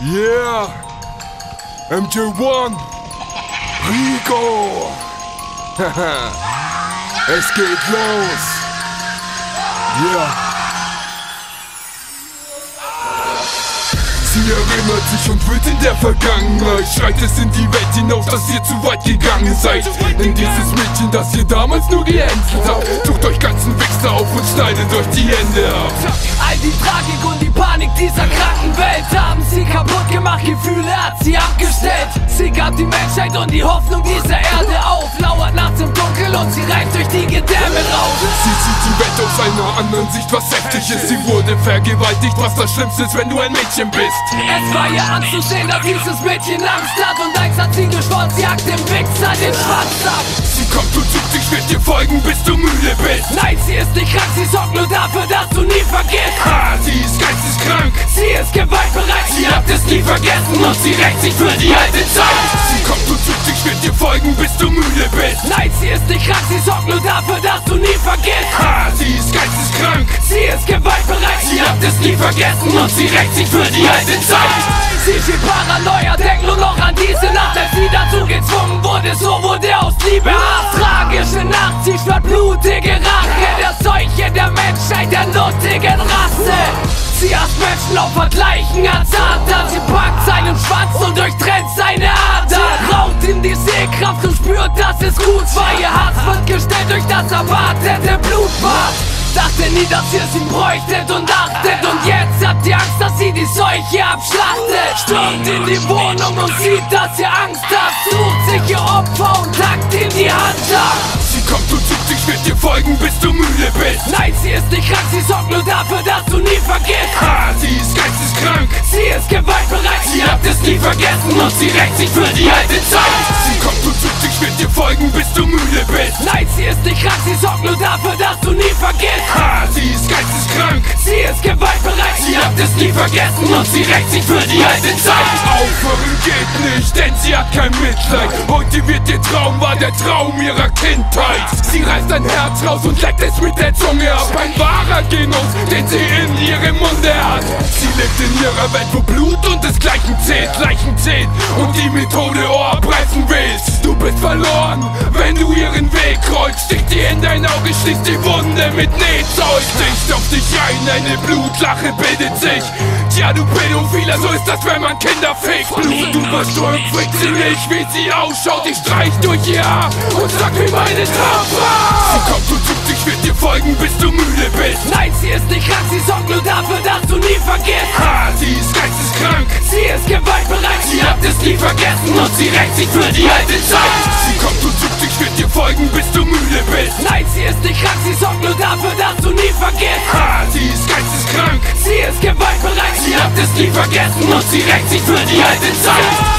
Yeah! MJ1! Rico! Escape Laws! Yeah! Sie erinnert sich und wird in der Vergangenheit. Schreit es in die Welt hinaus, dass ihr zu weit gegangen seid. In dieses Mädchen, das ihr damals nur gehänselt habt Sucht euch ganzen Wichser auf und schneidet euch die Hände ab. All die Tragik und die Panik dieser kranken Welt Haben sie kaputt gemacht, Gefühle hat sie abgestellt. Sie gab die Menschheit und die Hoffnung dieser Erde auf. Lauert nachts im Dunkel und sie reißt durch die Gedärme aus einer anderen Sicht, was heftig ist. Sie wurde vergewaltigt, was das Schlimmste ist, wenn du ein Mädchen bist. Es war ihr anzusehen, dass dieses Mädchen Angst hat Und eins hat sie geschworen, sie jagt dem Wichser den Schwanz ab. Sie kommt und sucht, ich werd dir folgen, bis du müde bist. Nein, sie ist nicht krank, sie sorgt nur dafür, dass du nie vergisst. Ha, sie ist geisteskrank vergessen und sie rächt sich für die alte Zeit. Sie kommt und sucht, ich werd dir folgen, bis du müde bist. Nein, sie ist nicht krank, sie sorgt nur dafür, dass du nie vergisst. Ha, sie ist geisteskrank Sie ist gewaltbereit, Sie hat es nie vergessen und sie rächt sich für die alte Zeit. Sie steht Paranoia, denkt nur noch an diese Nacht. Als sie dazu gezwungen wurde, so wurde aus Liebe Hass Tragische Nacht, sie schwört blutige Rache. Der Seuche der Menschheit, der nuttigen Rasse. Sie hasst Menschen auf Vergleichen als durchtrennt seine Adern. Raucht in die Sehkraft und spürt, dass es gut war. Ihr Herz wird gestellt durch das erwartete Blutbad Dachte nie, dass ihr sie bräuchtet und achtet. Und jetzt habt ihr Angst, dass sie die Seuche abschlachtet. Stürmt in die Wohnung und sieht, dass ihr Angst habt. Sucht sich ihr Opfer und tackt ihm die Hand ab folgen, bis du müde bist. Nein, sie ist nicht krank, sie sorgt nur dafür, dass du nie vergisst. Ha, sie ist geisteskrank. Sie ist gewaltbereit, Sie hat es nie vergessen und sie rächt sich für die alte Zeit. Sie kommt und sucht, ich werd dir folgen, bis du müde bist. Nein, sie ist nicht krank, sie sorgt nur dafür, dass du nie vergisst. Ha, sie ist geisteskrank. Sie ist gewaltbereit, Sie hat es nie vergessen und sie rächt sich für die alte Zeit. Aufhören geht nicht, denn sie hat kein Mitleid. Heute wird ihr Traum, war der Traum ihrer Kindheit. Sie reißt ein Herz raus und leckt es mit der Zunge ab Ein wahrer Genuss, den sie in ihrem Munde hat. Sie lebt in ihrer Welt, wo Blut und desgleichen zählt Leichen zählt und die Methode Ohr pressen willst. Du bist verloren, wenn du ihren Weg kreuzt Sticht dir in dein Auge, schließt die Wunde mit Nähzeug. Sticht auf dich ein, eine Blutlache bildet sich Tja, du Pädophiler, so ist das, wenn man Kinder fickt. Blut überströmt, fragt sie nicht, wie sie ausschaut. Ich streich durch ihr Haar und sag wie meine Traum war. Sie kommt und sucht, ich werd dir folgen, bis du müde bist. Nein, sie ist nicht krank, sie sorgt nur dafür, dass du nie vergisst. Ha, sie ist geisteskrank. Sie ist gewaltbereit, Sie hat es nie vergessen und sie rächt sich für die alte Zeit. Sie kommt und sucht, ich werd dir folgen, bis du müde bist. Nein, sie ist nicht krank, sie sorgt nur dafür, dass du nie vergisst. Ha, sie ist gewaltbereit, Sie hat es nie vergessen und sie rächt sich für die alte Zeit